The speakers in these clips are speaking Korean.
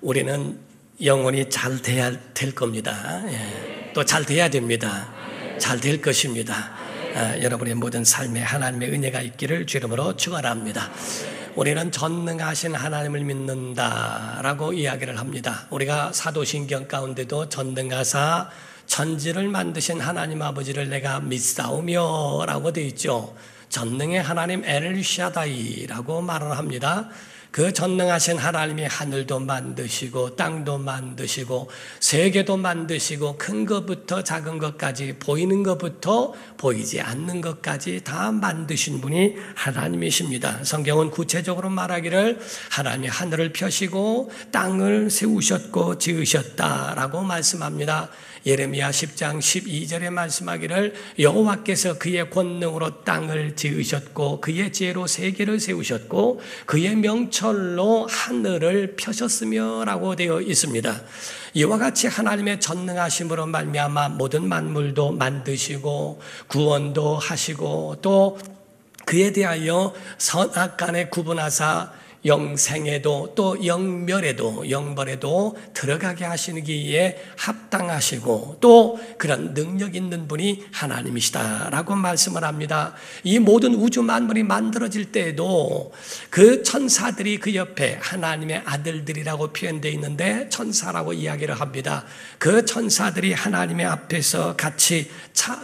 우리는 영원히 잘 돼야 될 겁니다. 예. 또잘 돼야 됩니다. 잘 될 것입니다. 아, 여러분의 모든 삶에 하나님의 은혜가 있기를 주 이름으로 축원합니다. 우리는 전능하신 하나님을 믿는다라고 이야기를 합니다. 우리가 사도신경 가운데도 전능하사 천지를 만드신 하나님 아버지를 내가 믿사오며라고 되어 있죠. 전능의 하나님 엘샤다이라고 말을 합니다. 그 전능하신 하나님이 하늘도 만드시고 땅도 만드시고 세계도 만드시고 큰 것부터 작은 것까지 보이는 것부터 보이지 않는 것까지 다 만드신 분이 하나님이십니다. 성경은 구체적으로 말하기를 하나님이 하늘을 펴시고 땅을 세우셨고 지으셨다라고 말씀합니다. 예레미야 10장 12절에 말씀하기를 여호와께서 그의 권능으로 땅을 지으셨고 그의 지혜로 세계를 세우셨고 그의 명철로 하늘을 펴셨으며라고 되어 있습니다. 이와 같이 하나님의 전능하심으로 말미암아 모든 만물도 만드시고 구원도 하시고 또 그에 대하여 선악 간에 구분하사 영생에도 또 영멸에도 영벌에도 들어가게 하시기에 합당하시고 또 그런 능력 있는 분이 하나님이시다라고 말씀을 합니다. 이 모든 우주 만물이 만들어질 때에도 그 천사들이 그 옆에 하나님의 아들들이라고 표현되어 있는데 천사라고 이야기를 합니다. 그 천사들이 하나님의 앞에서 같이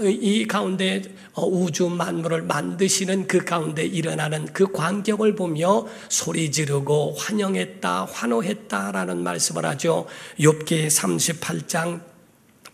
이 가운데 우주 만물을 만드시는 그 가운데 일어나는 그 광경을 보며 소리 지르고 환영했다, 환호했다라는 말씀을 하죠. 욥기 38장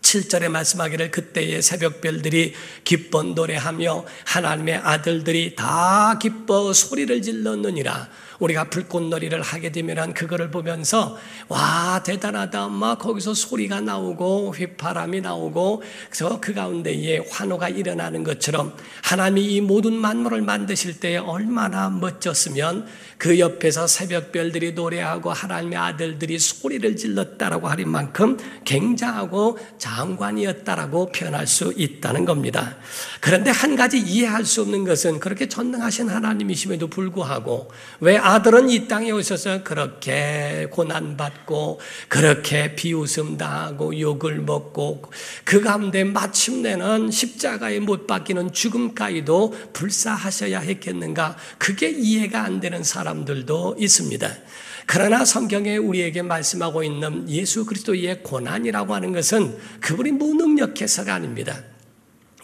7절에 말씀하기를 그때의 새벽별들이 기뻐 노래하며 하나님의 아들들이 다 기뻐 소리를 질렀느니라. 우리가 불꽃놀이를 하게 되면 그거를 보면서 와 대단하다 막 거기서 소리가 나오고 휘파람이 나오고 그래서 그 가운데에 환호가 일어나는 것처럼 하나님이 이 모든 만물을 만드실 때 얼마나 멋졌으면 그 옆에서 새벽별들이 노래하고 하나님의 아들들이 소리를 질렀다라고 하는 만큼 굉장하고 장관이었다라고 표현할 수 있다는 겁니다. 그런데 한 가지 이해할 수 없는 것은 그렇게 전능하신 하나님이심에도 불구하고 왜 아들은 이 땅에 오셔서 그렇게 고난받고 그렇게 비웃음 당하고 욕을 먹고 그 가운데 마침내는 십자가에 못 박히는 죽음까지도 불사하셔야 했겠는가? 그게 이해가 안 되는 사람 들도 있습니다. 그러나 성경에 우리에게 말씀하고 있는 예수 그리스도의 고난이라고 하는 것은 그분이 무능력해서가 아닙니다.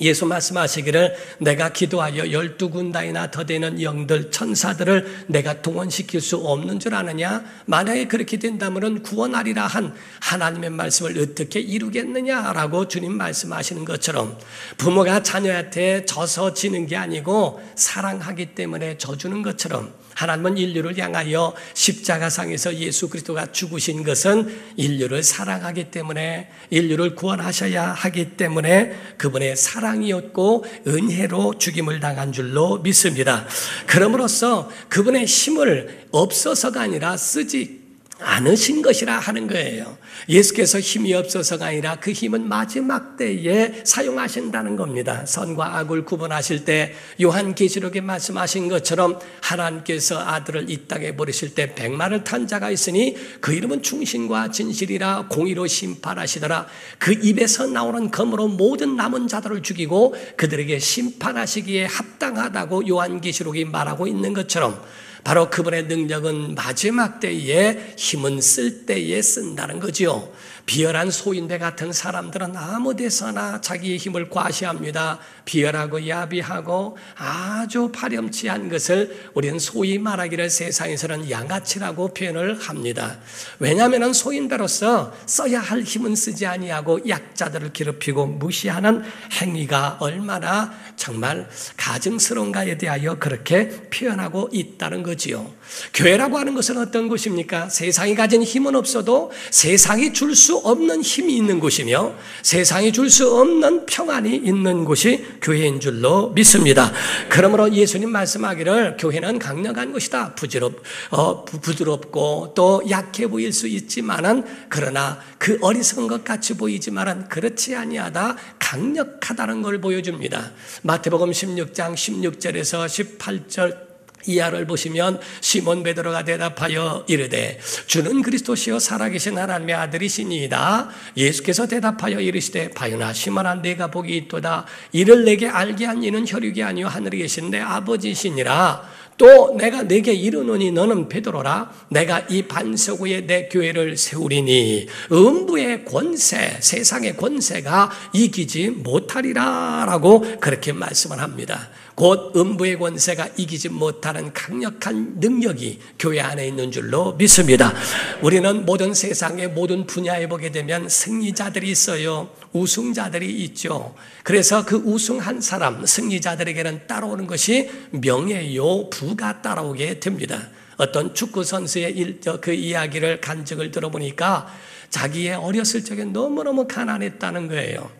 예수 말씀하시기를 내가 기도하여 열두 군단이나 더 되는 영들 천사들을 내가 동원시킬 수 없는 줄 아느냐? 만약에 그렇게 된다면 구원하리라 한 하나님의 말씀을 어떻게 이루겠느냐라고 주님 말씀하시는 것처럼 부모가 자녀한테 져서 지는 게 아니고 사랑하기 때문에 져주는 것처럼 하나님은 인류를 향하여 십자가상에서 예수 그리스도가 죽으신 것은 인류를 사랑하기 때문에 인류를 구원하셔야 하기 때문에 그분의 사랑이었고 은혜로 죽임을 당한 줄로 믿습니다. 그럼으로써 그분의 힘을 없어서가 아니라 쓰지 않으신 것이라 하는 거예요. 예수께서 힘이 없어서가 아니라 그 힘은 마지막 때에 사용하신다는 겁니다. 선과 악을 구분하실 때 요한 계시록에 말씀하신 것처럼 하나님께서 아들을 이 땅에 버리실 때 백마를 탄 자가 있으니 그 이름은 충신과 진실이라 공의로 심판하시더라. 그 입에서 나오는 검으로 모든 남은 자들을 죽이고 그들에게 심판하시기에 합당하다고 요한 계시록이 말하고 있는 것처럼 바로 그분의 능력은 마지막 때에 힘은 쓸 때에 쓴다는 거지요. 비열한 소인배 같은 사람들은 아무 데서나 자기의 힘을 과시합니다. 비열하고 야비하고 아주 파렴치한 것을 우리는 소위 말하기를 세상에서는 양아치라고 표현을 합니다. 왜냐하면 소인배로서 써야 할 힘은 쓰지 아니하고 약자들을 괴롭히고 무시하는 행위가 얼마나 정말 가증스러운가에 대하여 그렇게 표현하고 있다는 거지요. 교회라고 하는 것은 어떤 곳입니까? 세상이 가진 힘은 없어도 세상이 줄수 없는 힘이 있는 곳이며 세상이 줄 수 없는 평안이 있는 곳이 교회인 줄로 믿습니다. 그러므로 예수님 말씀하기를 교회는 강력한 것이다. 부드럽, 어, 부드럽고 또 약해 보일 수 있지만은 그러나 그 어리석은 것 같이 보이지만은 그렇지 아니하다. 강력하다는 걸 보여줍니다. 마태복음 16장 16절에서 18절 이하를 보시면 시몬 베드로가 대답하여 이르되 주는 그리스도시요 살아계신 하나님의 아들이시니이다. 예수께서 대답하여 이르시되 바요나 시몬아 내가 복이 있도다. 이를 내게 알게 한 이는 혈육이 아니요 하늘에 계신 내 아버지시니라. 또 내가 내게 이르노니 너는 베드로라 내가 이 반석 위에 내 교회를 세우리니 음부의 권세 세상의 권세가 이기지 못하리라라고 그렇게 말씀을 합니다. 곧 음부의 권세가 이기지 못하는 강력한 능력이 교회 안에 있는 줄로 믿습니다. 우리는 모든 세상의 모든 분야에 보게 되면 승리자들이 있어요. 우승자들이 있죠. 그래서 그 우승한 사람, 승리자들에게는 따라오는 것이 명예요, 부가 따라오게 됩니다. 어떤 축구 선수의 일, 그 이야기를 간증을 들어보니까 자기의 어렸을 적에 너무너무 가난했다는 거예요.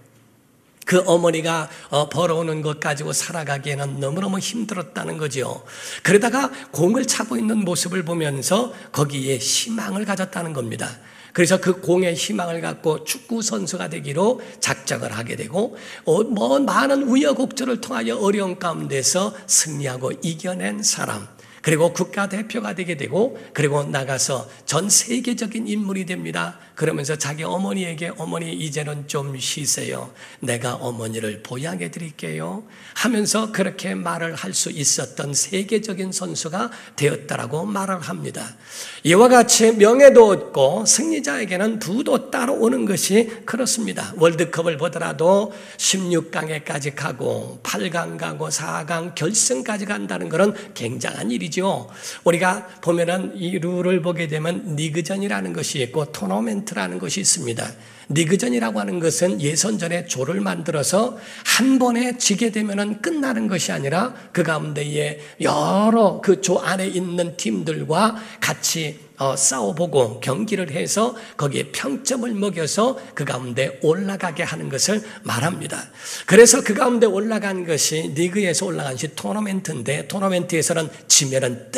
그 어머니가 어, 벌어오는 것 가지고 살아가기에는 너무너무 힘들었다는 거죠. 그러다가 공을 차고 있는 모습을 보면서 거기에 희망을 가졌다는 겁니다. 그래서 그 공의 희망을 갖고 축구 선수가 되기로 작정을 하게 되고 어, 뭐 많은 우여곡절을 통하여 어려운 가운데서 승리하고 이겨낸 사람. 그리고 국가대표가 되게 되고 그리고 나가서 전 세계적인 인물이 됩니다. 그러면서 자기 어머니에게 어머니 이제는 좀 쉬세요. 내가 어머니를 보양해 드릴게요. 하면서 그렇게 말을 할 수 있었던 세계적인 선수가 되었다라고 말을 합니다. 이와 같이 명예도 얻고 승리자에게는 부도 따라오는 것이 그렇습니다. 월드컵을 보더라도 16강에까지 가고 8강 가고 4강 결승까지 간다는 것은 굉장한 일이 죠. 우리가 보면은 이 룰을 보게 되면 리그전이라는 것이 있고 토너멘트라는 것이 있습니다. 리그전이라고 하는 것은 예선전에 조를 만들어서 한 번에 지게 되면 끝나는 것이 아니라 그 가운데에 여러 그 조 안에 있는 팀들과 같이 어, 싸워보고 경기를 해서 거기에 평점을 먹여서 그 가운데 올라가게 하는 것을 말합니다. 그래서 그 가운데 올라간 것이 리그에서 올라간 것이 토너멘트인데 토너멘트에서는 지면은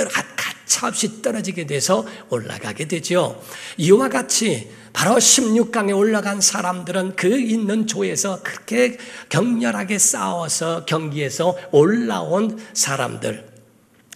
가차없이 떨어지게 돼서 올라가게 되죠. 이와 같이 바로 16강에 올라간 사람들은 그 있는 조에서 그렇게 격렬하게 싸워서 경기에서 올라온 사람들.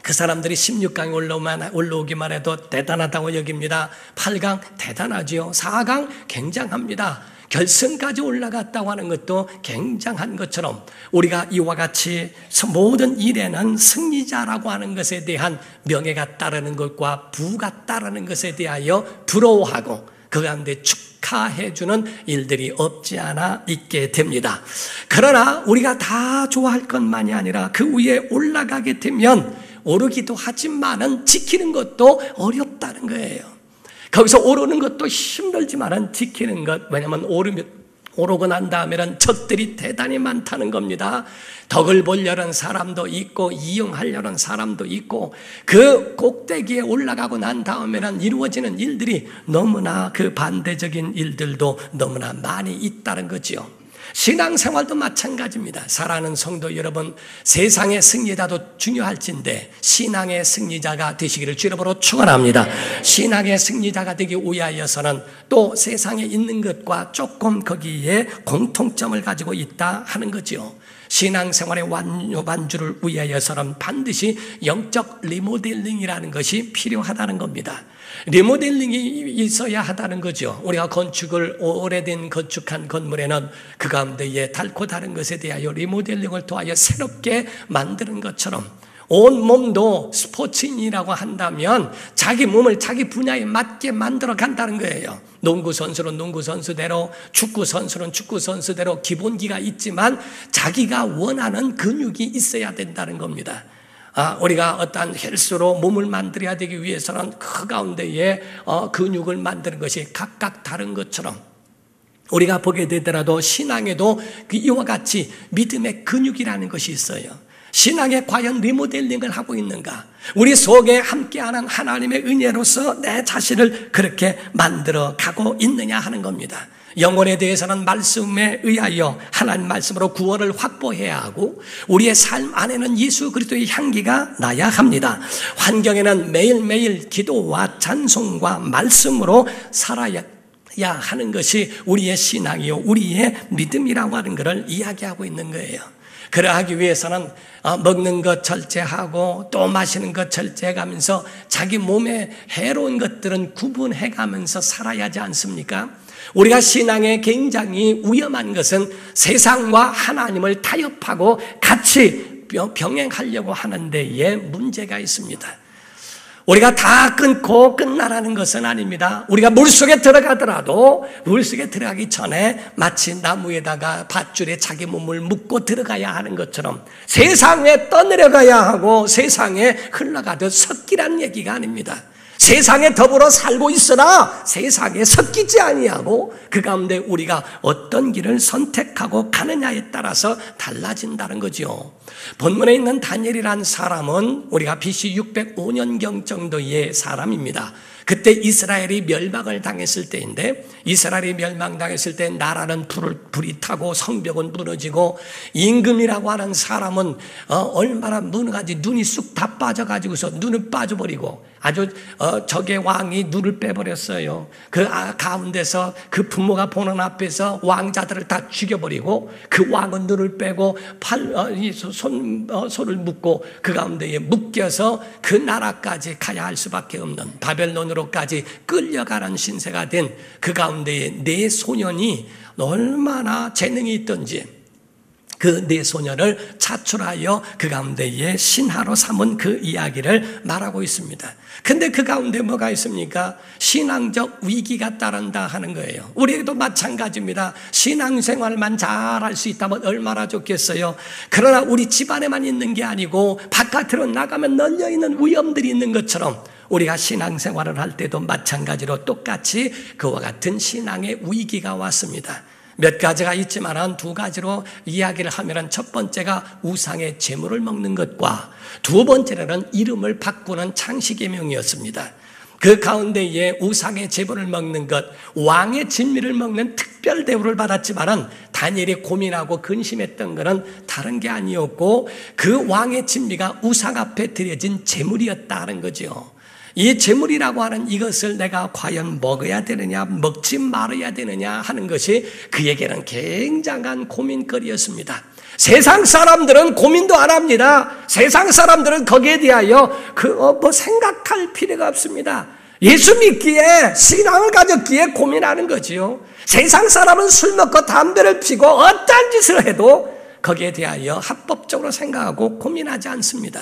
그 사람들이 16강에 올라오만, 올라오기만 해도 대단하다고 여깁니다. 8강 대단하지요. 4강 굉장합니다. 결승까지 올라갔다고 하는 것도 굉장한 것처럼 우리가 이와 같이 모든 일에는 승리자라고 하는 것에 대한 명예가 따르는 것과 부가 따르는 것에 대하여 부러워하고 그 가운데 축하해주는 일들이 없지 않아 있게 됩니다. 그러나 우리가 다 좋아할 것만이 아니라 그 위에 올라가게 되면 오르기도 하지만은 지키는 것도 어렵다는 거예요. 거기서 오르는 것도 힘들지만은 지키는 것, 왜냐면 오르면 오르고 난 다음에는 적들이 대단히 많다는 겁니다. 덕을 보려는 사람도 있고 이용하려는 사람도 있고 그 꼭대기에 올라가고 난 다음에는 이루어지는 일들이 너무나 그 반대적인 일들도 너무나 많이 있다는 거지요. 신앙생활도 마찬가지입니다. 사랑하는 성도 여러분, 세상의 승리자도 중요할진데 신앙의 승리자가 되시기를 주님으로 축원합니다. 신앙의 승리자가 되기 위하여서는 또 세상에 있는 것과 조금 거기에 공통점을 가지고 있다 하는 거죠. 신앙생활의 완주를 위하여서는 반드시 영적 리모델링이라는 것이 필요하다는 겁니다. 리모델링이 있어야 하다는 거죠. 우리가 건축을 오래된 건축한 건물에는 그 가운데에 닳고 닳은 것에 대하여 리모델링을 통하여 새롭게 만드는 것처럼 온 몸도 스포츠인이라고 한다면 자기 몸을 자기 분야에 맞게 만들어 간다는 거예요. 농구 선수는 농구 선수대로, 축구 선수는 축구 선수대로 기본기가 있지만 자기가 원하는 근육이 있어야 된다는 겁니다. 아, 우리가 어떠한 헬스로 몸을 만들어야 되기 위해서는 그 가운데에 어, 근육을 만드는 것이 각각 다른 것처럼 우리가 보게 되더라도 신앙에도 그 이와 같이 믿음의 근육이라는 것이 있어요. 신앙에 과연 리모델링을 하고 있는가? 우리 속에 함께하는 하나님의 은혜로서 내 자신을 그렇게 만들어 가고 있느냐 하는 겁니다. 영혼에 대해서는 말씀에 의하여 하나님 말씀으로 구원을 확보해야 하고 우리의 삶 안에는 예수 그리스도의 향기가 나야 합니다. 환경에는 매일매일 기도와 찬송과 말씀으로 살아야 하는 것이 우리의 신앙이요 우리의 믿음이라고 하는 것을 이야기하고 있는 거예요. 그러하기 위해서는 어, 먹는 것 절제하고 또 마시는 것 절제해가면서 자기 몸에 해로운 것들은 구분해가면서 살아야 하지 않습니까? 우리가 신앙에 굉장히 위험한 것은 세상과 하나님을 타협하고 같이 병행하려고 하는 데에 문제가 있습니다. 우리가 다 끊고 끝나라는 것은 아닙니다. 우리가 물속에 들어가더라도 물속에 들어가기 전에 마치 나무에다가 밧줄에 자기 몸을 묶고 들어가야 하는 것처럼 세상에 떠내려가야 하고 세상에 흘러가듯 섞이란 얘기가 아닙니다. 세상에 더불어 살고 있으나 세상에 섞이지 아니하고 그 가운데 우리가 어떤 길을 선택하고 가느냐에 따라서 달라진다는 거죠. 본문에 있는 다니엘이란 사람은 우리가 BC 605년경 정도의 사람입니다. 그때 이스라엘이 멸망을 당했을 때인데 이스라엘이 멸망당했을 때 나라는 불을 불이 타고 성벽은 무너지고 임금이라고 하는 사람은 어, 얼마나 무너가지 눈이 쑥 다 빠져가지고서 눈을 빠져버리고 아주 어, 적의 왕이 눈을 빼버렸어요. 그 아, 가운데서 그 부모가 보는 앞에서 왕자들을 다 죽여버리고 그 왕은 눈을 빼고 팔, 어, 손, 어, 손을 묶고 그 가운데에 묶여서 그 나라까지 가야 할 수밖에 없는 바벨론으로까지 끌려가는 신세가 된 그 가운데에 네 소년이 얼마나 재능이 있던지 그 네 소년을 차출하여 그 가운데에 신하로 삼은 그 이야기를 말하고 있습니다. 근데 그 가운데 뭐가 있습니까? 신앙적 위기가 따른다 하는 거예요. 우리에게도 마찬가지입니다. 신앙생활만 잘할 수 있다면 얼마나 좋겠어요. 그러나 우리 집안에만 있는 게 아니고 바깥으로 나가면 널려 있는 위험들이 있는 것처럼 우리가 신앙생활을 할 때도 마찬가지로 똑같이 그와 같은 신앙의 위기가 왔습니다. 몇 가지가 있지만 한 두 가지로 이야기를 하면 첫 번째가 우상의 재물을 먹는 것과 두 번째는 이름을 바꾸는 창식의 명이었습니다. 그 가운데에 우상의 재물을 먹는 것, 왕의 진미를 먹는 특별 대우를 받았지만은 다니엘이 고민하고 근심했던 것은 다른 게 아니었고 그 왕의 진미가 우상 앞에 드려진 재물이었다는 거죠. 이 재물이라고 하는 이것을 내가 과연 먹어야 되느냐, 먹지 말아야 되느냐 하는 것이 그에게는 굉장한 고민거리였습니다. 세상 사람들은 고민도 안 합니다. 세상 사람들은 거기에 대하여 그뭐 어, 생각할 필요가 없습니다. 예수 믿기에 신앙을 가졌기에 고민하는 거지요. 세상 사람은 술 먹고 담배를 피고 어떤 짓을 해도 거기에 대하여 합법적으로 생각하고 고민하지 않습니다.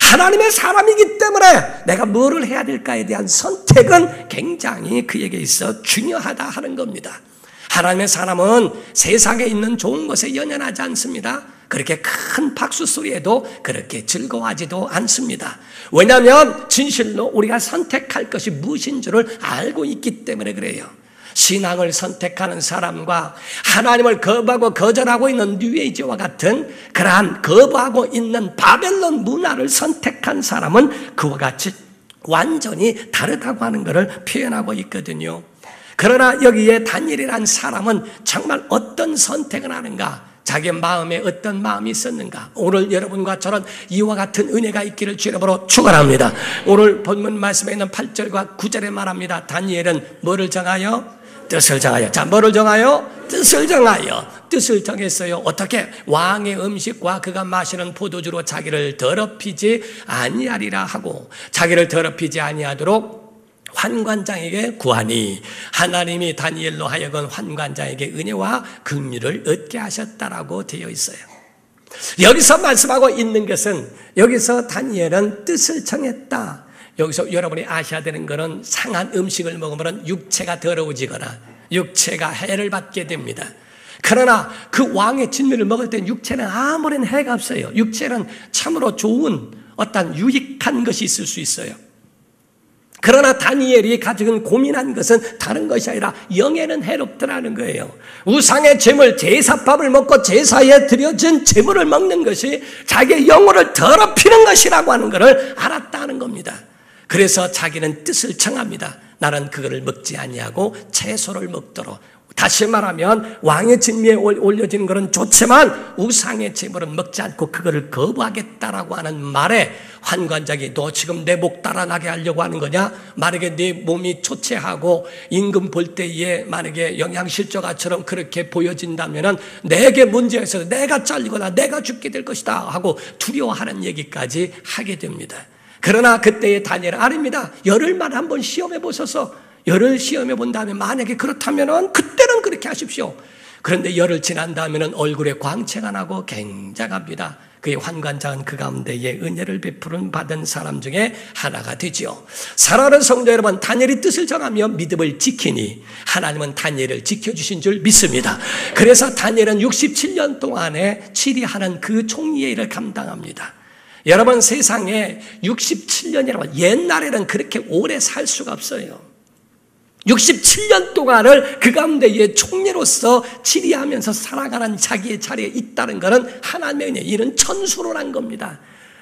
하나님의 사람이기 때문에 내가 뭐를 해야 될까에 대한 선택은 굉장히 그에게 있어 중요하다 하는 겁니다. 하나님의 사람은 세상에 있는 좋은 것에 연연하지 않습니다. 그렇게 큰 박수 소리에도 그렇게 즐거워하지도 않습니다. 왜냐하면 진실로 우리가 선택할 것이 무엇인 줄을 알고 있기 때문에 그래요. 신앙을 선택하는 사람과 하나님을 거부하고 거절하고 있는 뉴에이지와 같은 그러한 거부하고 있는 바벨론 문화를 선택한 사람은 그와 같이 완전히 다르다고 하는 것을 표현하고 있거든요. 그러나 여기에 단일이란 사람은 정말 어떤 선택을 하는가? 자기 마음에 어떤 마음이 있었는가? 오늘 여러분과 저런 이와 같은 은혜가 있기를 주님으로 축원합니다. 오늘 본문 말씀에 있는 8절과 9절에 말합니다. 다니엘은 뭐를 정하여 뜻을 정하여. 자, 뭐를 정하여? 뜻을 정하여. 뜻을 정했어요. 어떻게? 왕의 음식과 그가 마시는 포도주로 자기를 더럽히지 아니하리라 하고 자기를 더럽히지 아니하도록 환관장에게 구하니 하나님이 다니엘로 하여금 환관장에게 은혜와 긍휼을 얻게 하셨다라고 되어 있어요. 여기서 말씀하고 있는 것은 여기서 다니엘은 뜻을 정했다. 여기서 여러분이 아셔야 되는 것은 상한 음식을 먹으면 육체가 더러워지거나 육체가 해를 받게 됩니다. 그러나 그 왕의 진미를 먹을 땐 육체는 아무런 해가 없어요. 육체는 참으로 좋은 어떤 유익한 것이 있을 수 있어요. 그러나 다니엘이 가지고 고민한 것은 다른 것이 아니라 영에는 해롭더라는 거예요. 우상의 재물, 제사밥을 먹고 제사에 드려진 재물을 먹는 것이 자기의 영혼을 더럽히는 것이라고 하는 것을 알았다는 겁니다. 그래서 자기는 뜻을 청합니다. 나는 그거를 먹지 아니하고 채소를 먹도록 다시 말하면 왕의 진미에 올려지는 것은 좋지만 우상의 제물은 먹지 않고 그거를 거부하겠다라고 하는 말에 환관장이 너 지금 내 목 달아나게 하려고 하는 거냐? 만약에 네 몸이 초췌하고 임금 볼 때에 만약에 영양실조가처럼 그렇게 보여진다면은 내게 문제가 있어서 내가 잘리거나 내가 죽게 될 것이다 하고 두려워하는 얘기까지 하게 됩니다. 그러나 그때의 다니엘 아닙니다. 열흘만 한번 시험해 보셔서 열흘 시험해 본 다음에 만약에 그렇다면은 그때는 그렇게 하십시오. 그런데 열흘 지난 다음에는 얼굴에 광채가 나고 굉장합니다. 그의 환관장은 그 가운데에 은혜를 베푸는 받은 사람 중에 하나가 되지요. 사랑하는 성도 여러분, 다니엘이 뜻을 정하며 믿음을 지키니 하나님은 다니엘을 지켜주신 줄 믿습니다. 그래서 다니엘은 67년 동안에 치리하는 그 총리의 일을 감당합니다. 여러분 세상에 67년이라고 옛날에는 그렇게 오래 살 수가 없어요. 67년 동안을 그 가운데에 총리로서 치리하면서 살아가는 자기의 자리에 있다는 것은 하나님의 이런 천수로 한 겁니다.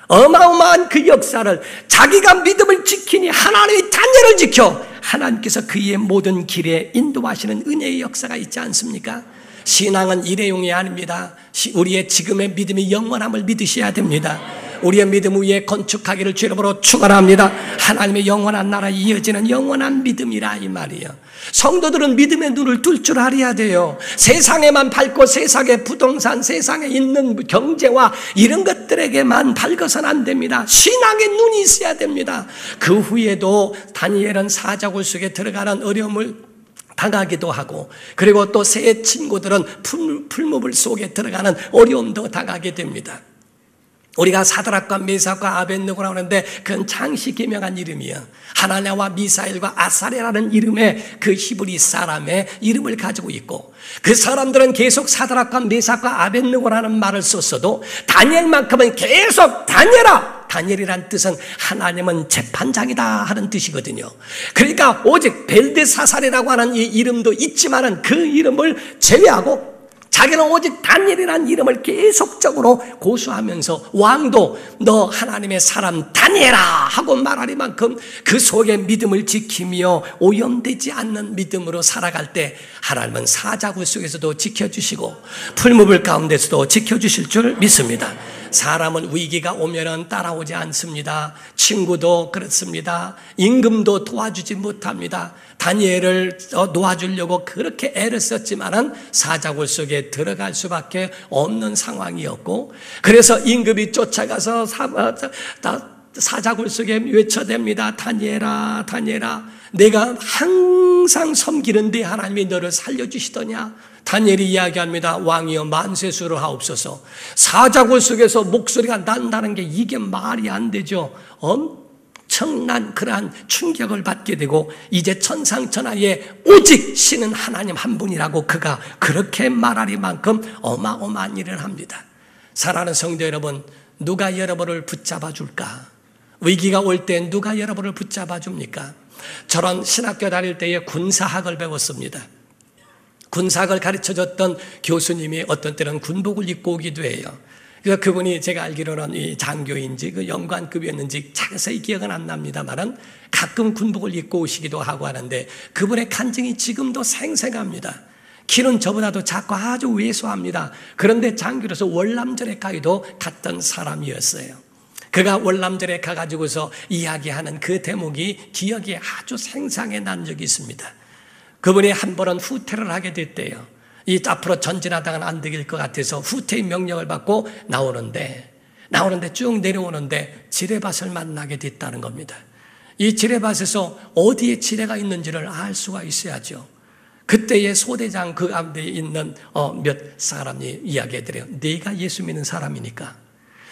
어마어마한 그 역사를 자기가 믿음을 지키니 하나님의 단계를 지켜 하나님께서 그의 모든 길에 인도하시는 은혜의 역사가 있지 않습니까? 신앙은 일회용이 아닙니다. 우리의 지금의 믿음이 영원함을 믿으셔야 됩니다. 우리의 믿음 위에 건축하기를 주름으로 축원합니다. 하나님의 영원한 나라에 이어지는 영원한 믿음이라 이 말이에요. 성도들은 믿음의 눈을 뜰 줄 알아야 돼요. 세상에만 밝고 세상의 부동산, 세상에 있는 경제와 이런 것들에게만 밝아서는 안 됩니다. 신앙의 눈이 있어야 됩니다. 그 후에도 다니엘은 사자굴 속에 들어가는 어려움을 당하기도 하고 그리고 또 새 친구들은 풀, 풀무불 속에 들어가는 어려움도 당하게 됩니다. 우리가 사드락과 메삭과 아벳느고라고 하는데 그건 창씨 개명한 이름이야. 하나냐와 미사엘과 아사랴라는 이름의 그 히브리 사람의 이름을 가지고 있고 그 사람들은 계속 사드락과 메삭과 아벳느고라는 말을 썼어도 다니엘만큼은 계속 다니엘아 다니엘이란 뜻은 하나님은 재판장이다 하는 뜻이거든요. 그러니까 오직 벨드사살이라고 하는 이 이름도 있지만은 그 이름을 제외하고 자기는 오직 다니엘이라는 이름을 계속적으로 고수하면서 왕도 너 하나님의 사람 다니엘아 하고 말하리만큼 그 속에 믿음을 지키며 오염되지 않는 믿음으로 살아갈 때 하나님은 사자굴 속에서도 지켜주시고 풀무불 가운데서도 지켜주실 줄 믿습니다. 사람은 위기가 오면은 따라오지 않습니다. 친구도 그렇습니다. 임금도 도와주지 못합니다. 다니엘을 놓아주려고 그렇게 애를 썼지만은 사자굴 속에 들어갈 수밖에 없는 상황이었고, 그래서 임금이 쫓아가서 사, 어, 사자굴 속에 외쳐댑니다. 다니엘아, 다니엘아, 내가 항상 섬기는데 하나님이 너를 살려주시더냐? 다니엘이 이야기합니다. 왕이여 만세수를 하옵소서. 사자굴 속에서 목소리가 난다는 게 이게 말이 안 되죠. 엄청난 그러한 충격을 받게 되고 이제 천상천하에 오직 신은 하나님 한 분이라고 그가 그렇게 말하리만큼 어마어마한 일을 합니다. 사랑하는 성도 여러분, 누가 여러분을 붙잡아 줄까? 위기가 올 때 누가 여러분을 붙잡아 줍니까? 저런 신학교 다닐 때에 군사학을 배웠습니다. 군사학을 가르쳐 줬던 교수님이 어떤 때는 군복을 입고 오기도 해요. 그래서 그분이 제가 알기로는 이 장교인지 그 연관급이었는지 자세히 기억은 안 납니다만은 가끔 군복을 입고 오시기도 하고 하는데 그분의 간증이 지금도 생생합니다. 키는 저보다도 작고 아주 왜소합니다. 그런데 장교로서 월남전에 가기도 갔던 사람이었어요. 그가 월남전에 가가지고서 이야기하는 그 대목이 기억에 아주 생생해 난 적이 있습니다. 그분이 한 번은 후퇴를 하게 됐대요. 이 앞으로 전진하다가는 안 되길 것 같아서 후퇴의 명령을 받고 나오는데 나오는데 쭉 내려오는데 지뢰밭을 만나게 됐다는 겁니다. 이 지뢰밭에서 어디에 지뢰가 있는지를 알 수가 있어야죠. 그때의 소대장 그 가운데 있는 어, 몇 사람이 이야기해드려요. 네가 예수 믿는 사람이니까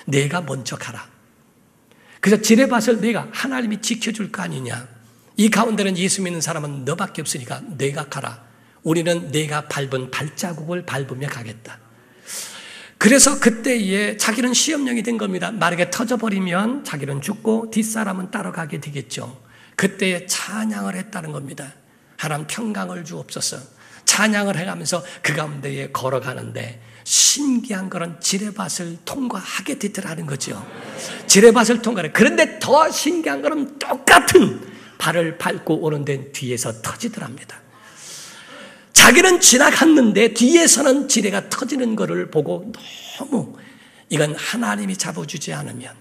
내가 먼저 가라. 그래서 지뢰밭을 내가 하나님이 지켜줄 거 아니냐. 이 가운데는 예수 믿는 사람은 너밖에 없으니까 내가 가라. 우리는 내가 밟은 발자국을 밟으며 가겠다. 그래서 그때에 자기는 시험령이 된 겁니다. 만약에 터져버리면 자기는 죽고 뒷사람은 따라가게 되겠죠. 그때에 찬양을 했다는 겁니다. 하나님 평강을 주옵소서. 찬양을 해가면서 그 가운데에 걸어가는데 신기한 거는 지뢰밭을 통과하게 되더라는 거죠. 지뢰밭을 통과해. 그런데 더 신기한 거는 똑같은 발을 밟고 오는 데 뒤에서 터지더랍니다. 자기는 지나갔는데 뒤에서는 지뢰가 터지는 것을 보고 너무 이건 하나님이 잡아주지 않으면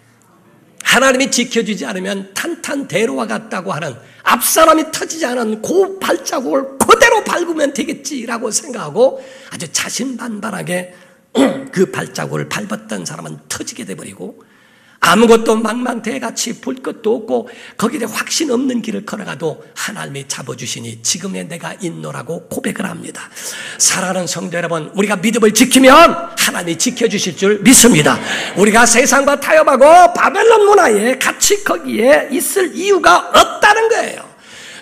하나님이 지켜주지 않으면 탄탄대로와 같다고 하는 앞사람이 터지지 않은 그 발자국을 그대로 밟으면 되겠지라고 생각하고 아주 자신만만하게 그 발자국을 밟았던 사람은 터지게 돼버리고 아무것도 망망대 같이 볼 것도 없고 거기에 확신 없는 길을 걸어가도 하나님이 잡아주시니 지금의 내가 있노라고 고백을 합니다. 사랑하는 성도 여러분, 우리가 믿음을 지키면 하나님이 지켜주실 줄 믿습니다. 우리가 세상과 타협하고 바벨론 문화에 같이 거기에 있을 이유가 없다는 거예요.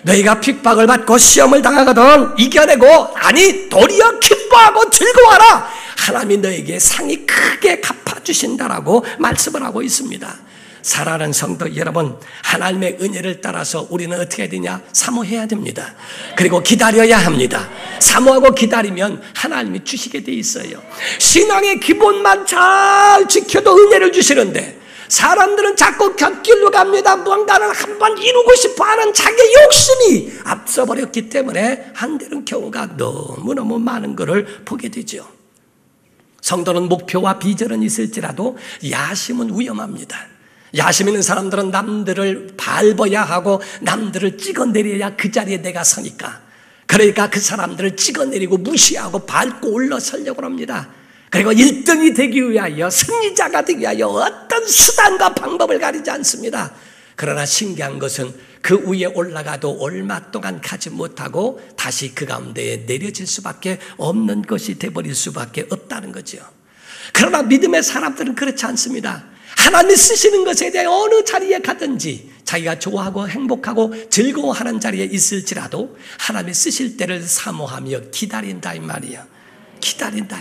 너희가 핍박을 받고 시험을 당하거든 이겨내고 아니 도리어 기뻐하고 즐거워하라 하나님이 너에게 상이 크게 갚아주신다라고 말씀을 하고 있습니다. 사랑하는 성도 여러분, 하나님의 은혜를 따라서 우리는 어떻게 해야 되냐? 사모해야 됩니다. 그리고 기다려야 합니다. 사모하고 기다리면 하나님이 주시게 돼 있어요. 신앙의 기본만 잘 지켜도 은혜를 주시는데, 사람들은 자꾸 곁길로 갑니다. 무언가를 한번 이루고 싶어 하는 자기 욕심이 앞서버렸기 때문에 안 되는 경우가 너무너무 많은 것을 보게 되죠. 성도는 목표와 비전은 있을지라도 야심은 위험합니다. 야심 있는 사람들은 남들을 밟아야 하고 남들을 찍어내려야 그 자리에 내가 서니까. 그러니까 그 사람들을 찍어내리고 무시하고 밟고 올라서려고 합니다. 그리고 1등이 되기 위하여 승리자가 되기 위하여 어떤 수단과 방법을 가리지 않습니다. 그러나 신기한 것은 그 위에 올라가도 얼마 동안 가지 못하고 다시 그 가운데에 내려질 수밖에 없는 것이 돼버릴 수밖에 없다는 거죠. 그러나 믿음의 사람들은 그렇지 않습니다. 하나님 쓰시는 것에 대해 어느 자리에 가든지 자기가 좋아하고 행복하고 즐거워하는 자리에 있을지라도 하나님이 쓰실 때를 사모하며 기다린다 이 말이야. 기다린다.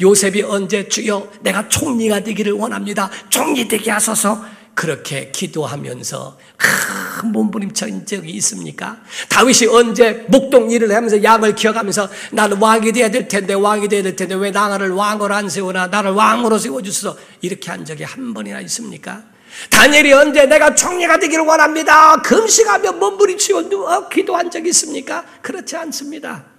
요셉이 언제 주여 내가 총리가 되기를 원합니다. 총리 되게 하소서. 그렇게 기도하면서 큰 몸부림친 적이 있습니까? 다윗이 언제 목동 일을 하면서 양을 키워가면서 나는 왕이 되어야 될 텐데 왕이 되어야 될 텐데 왜 나를 왕으로 안 세우나 나를 왕으로 세워주소서 이렇게 한 적이 한 번이나 있습니까? 다니엘이 언제 내가 총리가 되기를 원합니다. 금식하며 몸부림치고 기도한 적이 있습니까? 그렇지 않습니다.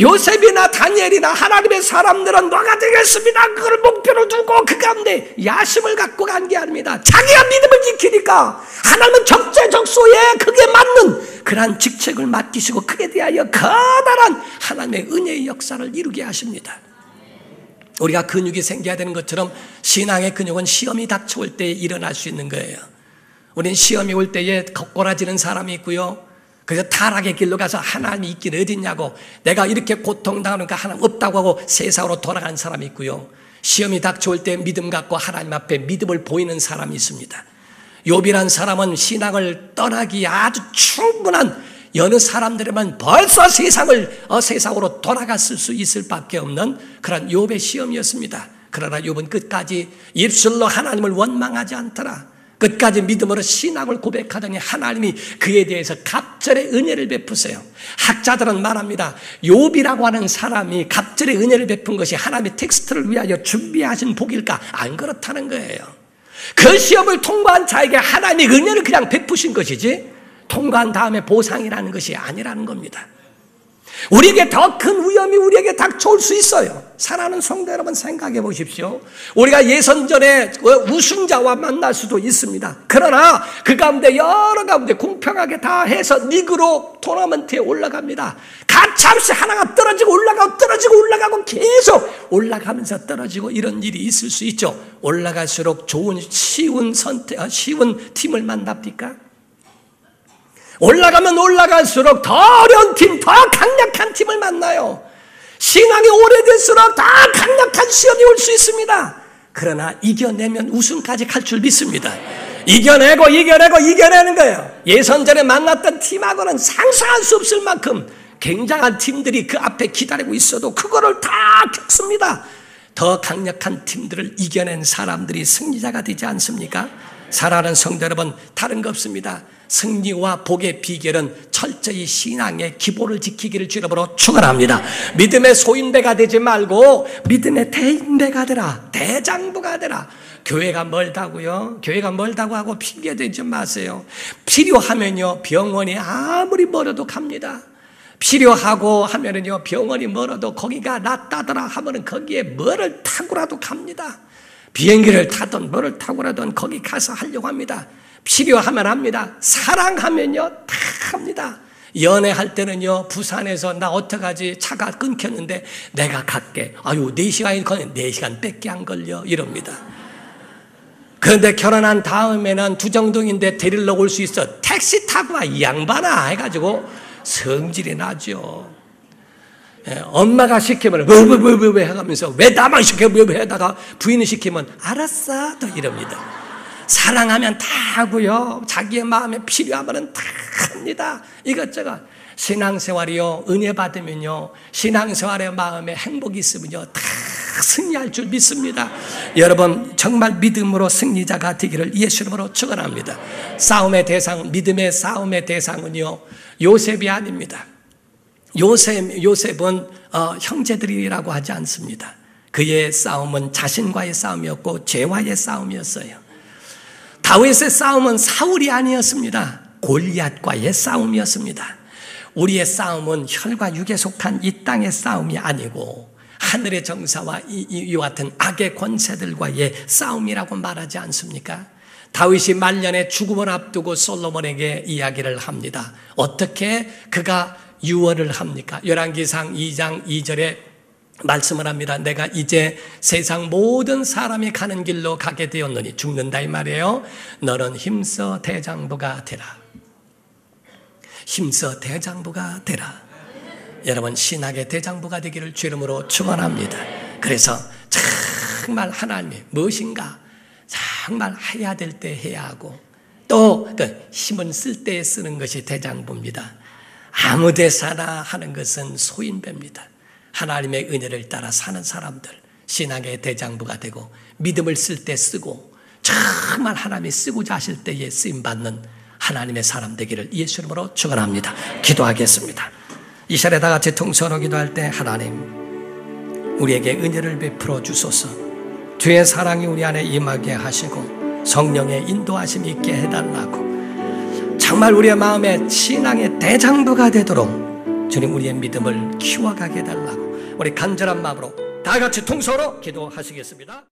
요셉이나 다니엘이나 하나님의 사람들은 너가 되겠습니다. 그걸 목표로 두고 그 가운데 야심을 갖고 간 게 아닙니다. 자기가 믿음을 지키니까 하나님은 적재적소에 그게 맞는 그러한 직책을 맡기시고 그에 대하여 커다란 하나님의 은혜의 역사를 이루게 하십니다. 우리가 근육이 생겨야 되는 것처럼 신앙의 근육은 시험이 닥쳐올 때 일어날 수 있는 거예요. 우리는 시험이 올 때에 거꾸라지는 사람이 있고요. 그래서 타락의 길로 가서 하나님이 있긴 어딨냐고 내가 이렇게 고통당하니까 하나님 없다고 하고 세상으로 돌아간 사람이 있고요. 시험이 닥쳐올 때 믿음 갖고 하나님 앞에 믿음을 보이는 사람이 있습니다. 요비란 사람은 신앙을 떠나기 아주 충분한 여느 사람들에만 벌써 세상을 어, 세상으로 돌아갔을 수 있을 밖에 없는 그런 욥의 시험이었습니다. 그러나 욥은 끝까지 입술로 하나님을 원망하지 않더라. 끝까지 믿음으로 신앙을 고백하더니 하나님이 그에 대해서 갑절의 은혜를 베푸세요. 학자들은 말합니다. 욥이라고 하는 사람이 갑절의 은혜를 베푼 것이 하나님의 테스트를 위하여 준비하신 복일까? 안 그렇다는 거예요. 그 시험을 통과한 자에게 하나님의 은혜를 그냥 베푸신 것이지 통과한 다음에 보상이라는 것이 아니라는 겁니다. 우리에게 더 큰 위험이 우리에게 닥쳐올 수 있어요. 사랑하는 성도 여러분 생각해 보십시오. 우리가 예선전에 우승자와 만날 수도 있습니다. 그러나 그 가운데 여러 가운데 공평하게 다 해서 리그로 토너먼트에 올라갑니다. 가차없이 하나가 떨어지고 올라가고 떨어지고 올라가고 계속 올라가면서 떨어지고 이런 일이 있을 수 있죠. 올라갈수록 좋은 쉬운 선택, 아, 쉬운 팀을 만납니까? 올라가면 올라갈수록 더 어려운 팀, 더 강력한 팀을 만나요. 신앙이 오래될수록 더 강력한 시험이 올 수 있습니다. 그러나 이겨내면 우승까지 갈 줄 믿습니다. 이겨내고 이겨내고 이겨내는 거예요. 예선 전에 만났던 팀하고는 상상할 수 없을 만큼 굉장한 팀들이 그 앞에 기다리고 있어도 그거를 다 겪습니다. 더 강력한 팀들을 이겨낸 사람들이 승리자가 되지 않습니까? 사랑하는 성도 여러분, 다른 거 없습니다. 승리와 복의 비결은 철저히 신앙의 기본을 지키기를 주름으로 축원합니다. 믿음의 소인배가 되지 말고 믿음의 대인배가 되라. 대장부가 되라. 교회가 멀다고요? 교회가 멀다고 하고 핑계 대지 마세요. 필요하면요 병원이 아무리 멀어도 갑니다. 필요하고 하면은요, 병원이 멀어도 거기가 낫다더라 하면은 거기에 뭐를 타고라도 갑니다. 비행기를 타든 뭐를 타고라든 거기 가서 하려고 합니다. 필요하면 합니다. 사랑하면요, 다 합니다. 연애할 때는요, 부산에서 나 어떡하지? 차가 끊겼는데 내가 갈게. 아유, 4시간이 걸려. 4시간 뺏게 안 걸려. 이럽니다. 그런데 결혼한 다음에는 두정동인데 데리러 올 수 있어. 택시 타고 와, 이 양반아. 해가지고 성질이 나죠. 예, 엄마가 시키면 왜왜왜왜 해가면서 왜 나만 시켜 왜왜 하다가 부인이 시키면 알았어 또 이럽니다. 사랑하면 다 하고요. 자기의 마음에 필요하면 다 합니다. 이것저것 신앙생활이요 은혜 받으면요 신앙생활의 마음에 행복이 있으면요 다 승리할 줄 믿습니다. 여러분 정말 믿음으로 승리자가 되기를 예수 이름으로 축원합니다. 싸움의 대상 믿음의 싸움의 대상은요 요셉이 아닙니다. 요셉 요셉은 어, 형제들이라고 하지 않습니다. 그의 싸움은 자신과의 싸움이었고 죄와의 싸움이었어요. 다윗의 싸움은 사울이 아니었습니다. 골리앗과의 싸움이었습니다. 우리의 싸움은 혈과 육에 속한 이 땅의 싸움이 아니고 하늘의 정사와 이, 이, 같은 악의 권세들과의 싸움이라고 말하지 않습니까? 다윗이 말년에 죽음을 앞두고 솔로몬에게 이야기를 합니다. 어떻게 그가 유언을 합니까? 열왕기상 2장 2절에 말씀을 합니다. 내가 이제 세상 모든 사람이 가는 길로 가게 되었느니 죽는다 이 말이에요. 너는 힘써 대장부가 되라. 힘써 대장부가 되라. 여러분 신학의 대장부가 되기를 주름으로 축원합니다. 그래서 정말 하나님이 무엇인가 정말 해야 될 때 해야 하고 또 그 힘은 쓸 때 쓰는 것이 대장부입니다. 아무 데사나 하는 것은 소인배입니다. 하나님의 은혜를 따라 사는 사람들, 신앙의 대장부가 되고 믿음을 쓸 때 쓰고 정말 하나님이 쓰고자 하실 때에 쓰임 받는 하나님의 사람 되기를 예수 이름으로 축원합니다. 기도하겠습니다. 이 시간에 다 같이 통성으로 기도할 때 하나님 우리에게 은혜를 베풀어 주소서. 주의 사랑이 우리 안에 임하게 하시고 성령의 인도하심 있게 해달라고 정말 우리의 마음에 신앙의 대장부가 되도록 주님 우리의 믿음을 키워가게 해달라고 우리 간절한 마음으로 다 같이 통서로 기도하시겠습니다.